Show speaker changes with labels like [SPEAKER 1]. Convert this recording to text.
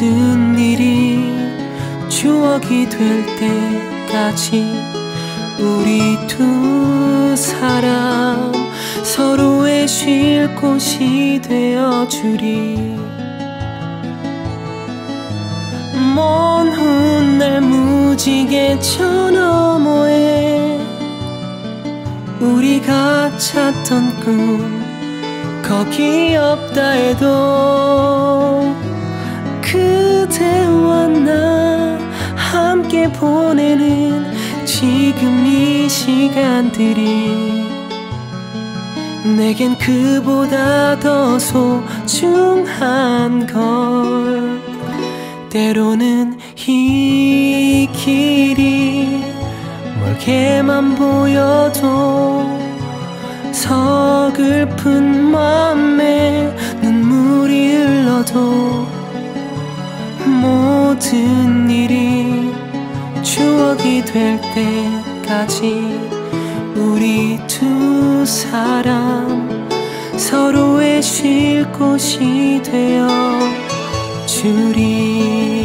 [SPEAKER 1] 모든 일이 추억이 될 때까지 우리 두 사람 서로의 쉴 곳이 되어 주리. 먼 훗날 무지개 저 너머에 우리가 찾던 꿈 거기 없다 해도 보내는 지금 이 시간들이 내겐 그보다 더 소중한 걸. 때로는 이 길이 멀게만 보여도 서글픈 맘에 눈물이 흘러도 모든 일이 될 때까지 우리 두 사람 서로의 쉴 곳이 되어 주리